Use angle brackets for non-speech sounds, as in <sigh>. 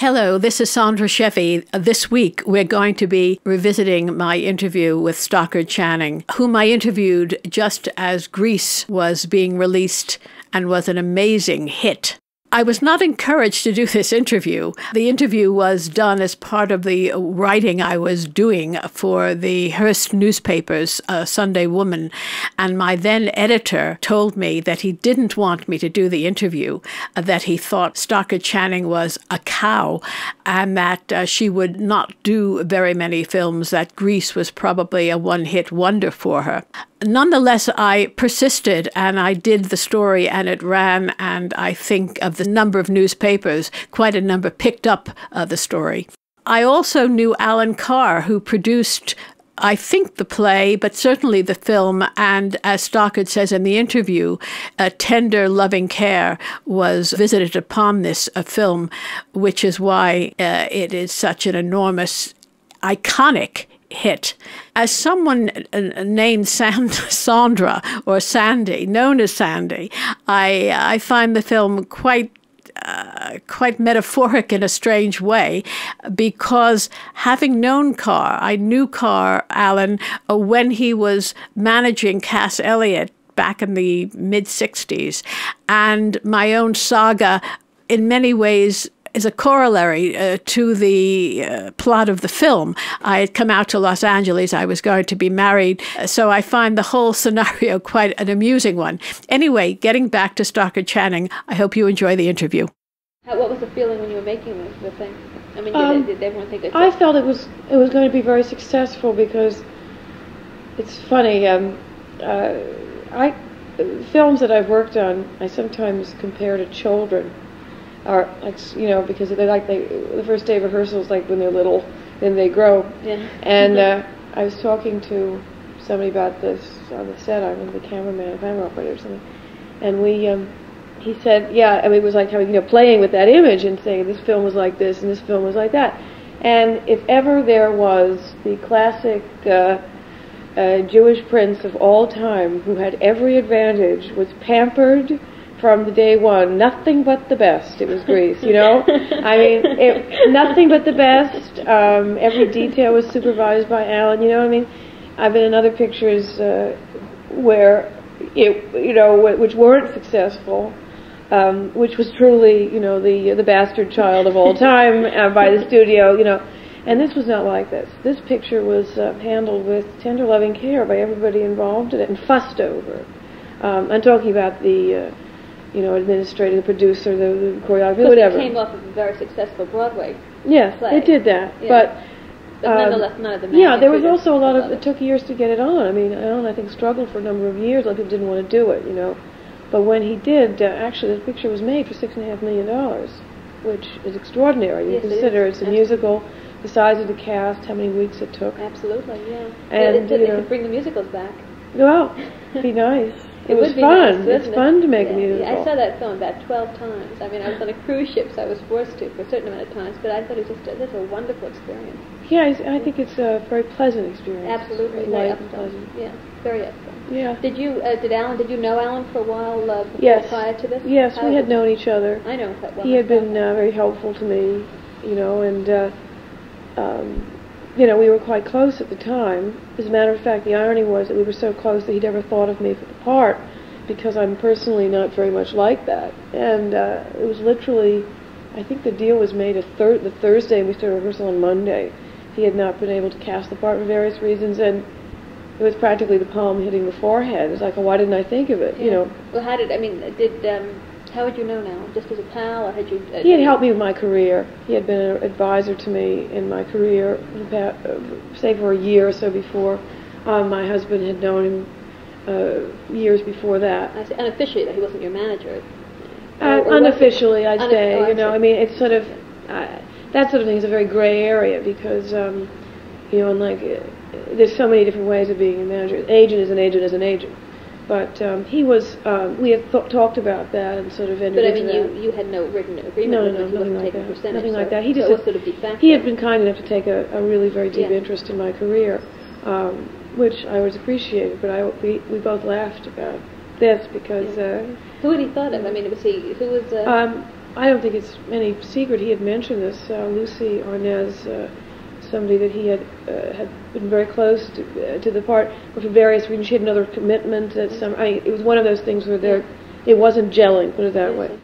Hello, this is Sandra Shevey. This week, we're going to be revisiting my interview with Stockard Channing, whom I interviewed just as Grease was being released and was an amazing hit. I was not encouraged to do this interview. The interview was done as part of the writing I was doing for the Hearst newspapers, uh, Sunday Woman. And my then editor told me that he didn't want me to do the interview, uh, that he thought Stockard Channing was a cow, and that uh, she would not do very many films, that Grease was probably a one hit wonder for her nonetheless, I persisted and I did the story and it ran. And I think of the number of newspapers, quite a number picked up uh, the story. I also knew Alan Carr, who produced I think the play, but certainly the film. And as Stockard says in the interview, a tender, loving care was visited upon this uh, film, which is why uh, it is such an enormous, iconic hit. As someone uh, named <laughs> Sandra or Sandy, known as Sandy, I I find the film quite uh, quite metaphoric in a strange way because having known Carr, I knew Carr, Alan, uh, when he was managing Cass Elliot back in the mid 60s. And my own saga, in many ways, is a corollary uh, to the uh, plot of the film. I had come out to Los Angeles. I was going to be married. So I find the whole <laughs> scenario quite an amusing one. Anyway, getting back to Stockard Channing, I hope you enjoy the interview. How, what was the feeling when you were making the, the thing? I mean, um, did, did, everyone think it? I felt it was it was going to be very successful because it's funny. Um, uh, I films that I've worked on, I sometimes compare to children are like you know because they're like they the first day of rehearsal is like when they're little, then they grow. Yeah. And <laughs> uh, I was talking to somebody about this on the set. I was the cameraman, camera operator, or something, and we. Um, he said, yeah, I mean, it was like having, you know, playing with that image and saying this film was like this and this film was like that. And if ever there was the classic uh, uh, Jewish prince of all time who had every advantage, was pampered, from the day one, nothing but the best. It was Grease, you know. I mean, it, nothing but the best. Um, every detail was supervised by Alan. You know, what I mean, I've been in other pictures uh, where it, you know, which weren't successful. Um, which was truly, you know, the the bastard child of all time uh, by the studio, you know. And this was not like this. This picture was uh, handled with tender, loving care by everybody involved in it and fussed over. Um, I'm talking about the uh, you know, administrator, the producer, the, the choreographer, whatever. It came off of a very successful Broadway. Yes, play. it did that, yeah. but. But nonetheless, none of the Yeah, there was also a lot of. It took years to get it on. I mean, Alan, I think, struggled for a number of years. A lot of people didn't want to do it, you know. But when he did, uh, actually, the picture was made for six and a half million dollars, which is extraordinary. You yes, consider it it's a musical, the size of the cast, how many weeks it took. Absolutely, yeah. And it, it, you it know, could bring the musicals back. Well, be <laughs> nice. It, it was Nice, fun. it's it? fun to make yeah. Yeah, I saw that film about 12 times. I mean, I was on a cruise ship, so I was forced to for a certain amount of times, but I thought it was just a, just a wonderful experience. Yeah, I, I think it's a very pleasant experience. Absolutely, very very and upfront. pleasant. Yeah, very upfront. Yeah. Did you, uh, did Alan, did you know Alan for a while uh, before, Yes. prior to this? Yes, How we had known each other. I know that well. He had been uh, very helpful to me, you know, and uh, um, you know we were quite close at the time. As a matter of fact, the irony was that we were so close that he'd never thought of me for the part because I'm personally not very much like that. And uh, it was literally, I think the deal was made a thir- the Thursday and we started rehearsal on Monday. He had not been able to cast the part for various reasons, and it was practically the palm hitting the forehead. It was like, well, why didn't I think of it? You know, Well, how did, I mean, did, um, how would you know now? Just as a pal, or had you... Uh, He had helped me with my career. He had been an advisor to me in my career, about, uh, say for a year or so before. Um, my husband had known him uh, years before that. I see, unofficially, that he wasn't your manager. Uh, Or- or unofficially, I'd Unof- say. oh, you know. I mean, it's sort of uh, that sort of thing is a very gray area because um, you know, and like uh, there's so many different ways of being a manager. Agent is an agent is an agent. But um, he was. Um, we had th- talked about that and sort of entered But I mean, that. you, you had no written agreement No, no, him. He no, nothing like that. Nothing so, like that. He just it was had- sort of de facto. He had been kind enough to take a, a really very deep Yeah. interest in my career, um, which I was appreciated. But I, we, we both laughed about this because uh, Who had he thought of? I mean, was he, who was... Uh, um, I don't think it's any secret. He had mentioned this. Uh, Lucie Arnaz, uh, somebody that he had uh, had been very close to, uh, to the part, but for various reasons, she had another commitment. At some, I mean, it was one of those things where there, it wasn't gelling. Put it that way.